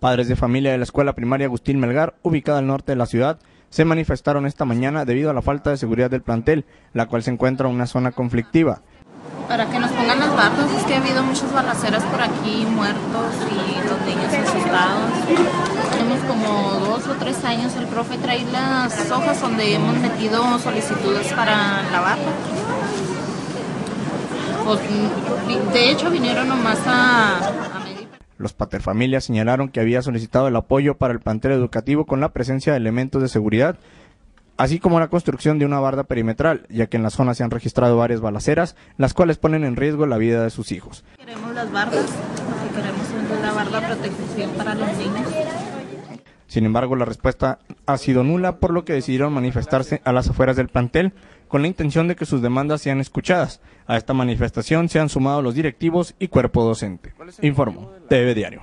Padres de familia de la escuela primaria Agustín Melgar, ubicada al norte de la ciudad, se manifestaron esta mañana debido a la falta de seguridad del plantel, la cual se encuentra en una zona conflictiva. Para que nos pongan las bardas, es que ha habido muchas balaceras por aquí, muertos y los niños asustados. Tenemos como dos o tres años, el profe trae las hojas donde hemos metido solicitudes para la barra. Pues, de hecho, vinieron nomás a, a. Los paterfamilias señalaron que había solicitado el apoyo para el plantel educativo con la presencia de elementos de seguridad, así como la construcción de una barda perimetral, ya que en la zona se han registrado varias balaceras, las cuales ponen en riesgo la vida de sus hijos. Queremos las bardas, queremos una barda protección para los niños. Sin embargo, la respuesta ha sido nula, por lo que decidieron manifestarse a las afueras del plantel con la intención de que sus demandas sean escuchadas. A esta manifestación se han sumado los directivos y cuerpo docente. Informo, TV Diario.